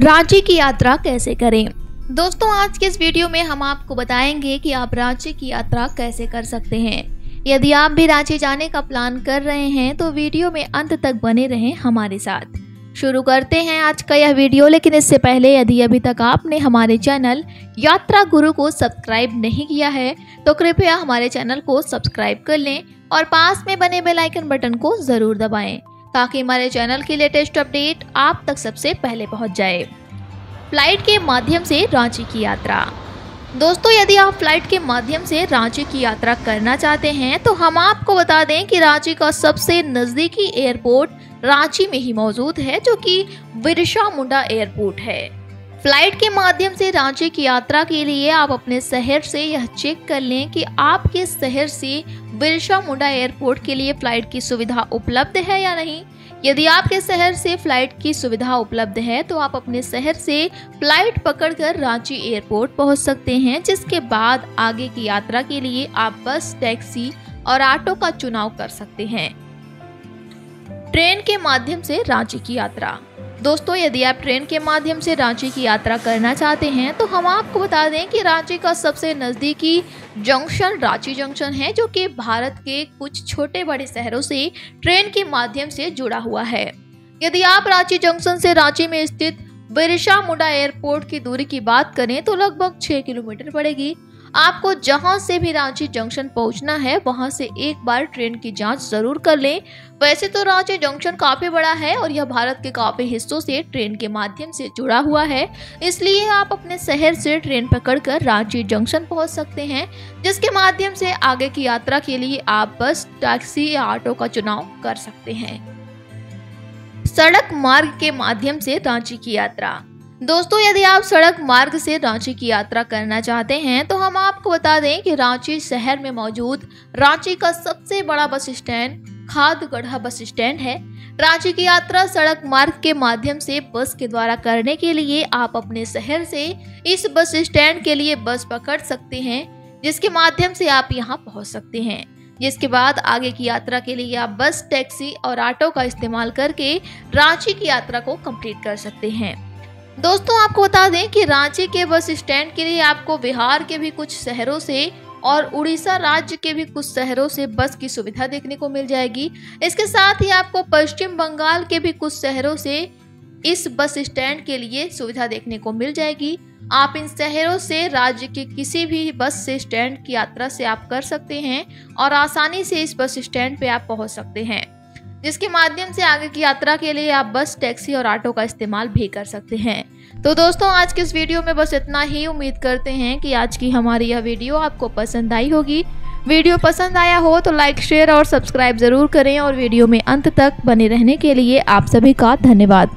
रांची की यात्रा कैसे करें? दोस्तों, आज के इस वीडियो में हम आपको बताएँगे कि आप रांची की यात्रा कैसे कर सकते हैं। यदि आप भी रांची जाने का प्लान कर रहे हैं तो वीडियो में अंत तक बने रहें हमारे साथ। शुरू करते हैं आज का यह वीडियो, लेकिन इससे पहले यदि अभी तक आपने हमारे चैनल यात्रा गुरु को सब्सक्राइब नहीं किया है तो कृपया हमारे चैनल को सब्सक्राइब कर लें और पास में बने बेल आइकन बटन को ज़रूर दबाएँ। ताकि हमारे चैनल की लेटेस्ट अपडेट आप तक सबसे पहले पहुँच जाए। फ़्लाइट के माध्यम से रांची की यात्रा। दोस्तों, यदि आप फ़्लाइट के माध्यम से रांची की यात्रा करना चाहते हैं तो हम आपको बता दें कि रांची का सबसे नज़दीकी एयरपोर्ट रांची में ही मौजूद है, जो कि विरसा मुंडा एयरपोर्ट है। फ़्लाइट के माध्यम से रांची की यात्रा के लिए आप अपने शहर से यह चेक कर लें कि आपके शहर से बिरसा मुंडा एयरपोर्ट के लिए फ़्लाइट की सुविधा उपलब्ध है या नहीं। यदि आपके शहर से फ़्लाइट की सुविधा उपलब्ध है तो आप अपने शहर से फ़्लाइट पकड़कर रांची एयरपोर्ट पहुँच सकते हैं, जिसके बाद आगे की यात्रा के लिए आप बस, टैक्सी और ऑटो का चुनाव कर सकते हैं। ट्रेन के माध्यम से रांची की यात्रा। दोस्तों, यदि आप ट्रेन के माध्यम से रांची की यात्रा करना चाहते हैं तो हम आपको बता दें कि रांची का सबसे नज़दीकी जंक्शन रांची जंक्शन है, जो कि भारत के कुछ छोटे बड़े शहरों से ट्रेन के माध्यम से जुड़ा हुआ है। यदि आप रांची जंक्शन से रांची में स्थित बिरसा मुंडा एयरपोर्ट की दूरी की बात करें तो लगभग छः किलोमीटर पड़ेगी। आपको जहाँ से भी रांची जंक्शन पहुँचना है, वहाँ से एक बार ट्रेन की जाँच ज़रूर कर लें। वैसे तो रांची जंक्शन काफ़ी बड़ा है और यह भारत के काफ़ी हिस्सों से ट्रेन के माध्यम से जुड़ा हुआ है। इसलिए आप अपने शहर से ट्रेन पकड़कर रांची जंक्शन पहुँच सकते हैं, जिसके माध्यम से आगे की यात्रा के लिए आप बस, टैक्सी या ऑटो का चुनाव कर सकते हैं। सड़क मार्ग के माध्यम से रांची की यात्रा। दोस्तों, यदि आप सड़क मार्ग से रांची की यात्रा करना चाहते हैं तो हम आपको बता दें कि रांची शहर में मौजूद रांची का सबसे बड़ा bus stand, Khadgarha bus stand है। रांची की यात्रा सड़क मार्ग के माध्यम से बस के द्वारा करने के लिए आप अपने शहर से इस बस स्टैंड के लिए बस पकड़ सकते हैं, जिसके माध्यम से आप यहाँ पहुँच सकते हैं। जिसके बाद आगे की यात्रा के लिए आप बस, टैक्सी और ऑटो का इस्तेमाल करके रांची की यात्रा को कंप्लीट कर सकते हैं। दोस्तों, आपको बता दें कि रांची के बस स्टैंड के लिए आपको बिहार के भी कुछ शहरों से और उड़ीसा राज्य के भी कुछ शहरों से बस की सुविधा देखने को मिल जाएगी। इसके साथ ही आपको पश्चिम बंगाल के भी कुछ शहरों से इस बस स्टैंड के लिए सुविधा देखने को मिल जाएगी। आप इन शहरों से राज्य के किसी भी बस से स्टैंड की यात्रा से आप कर सकते हैं और आसानी से इस बस स्टैंड पे आप पहुँच सकते हैं। जिसके माध्यम से आगे की यात्रा के लिए आप बस, टैक्सी और ऑटो का इस्तेमाल भी कर सकते हैं। तो दोस्तों, आज के इस वीडियो में बस इतना ही। उम्मीद करते हैं कि आज की हमारी यह वीडियो आपको पसंद आई होगी। वीडियो पसंद आया हो तो लाइक, शेयर और सब्सक्राइब ज़रूर करें और वीडियो में अंत तक बने रहने के लिए आप सभी का धन्यवाद।